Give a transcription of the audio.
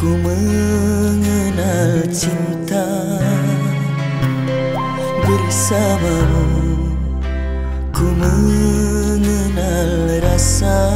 Ku mengenal cinta bersamamu. Ku mengenal rasa